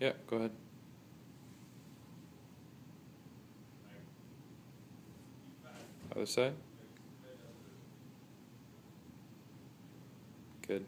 Yeah, go ahead. Other side? Good.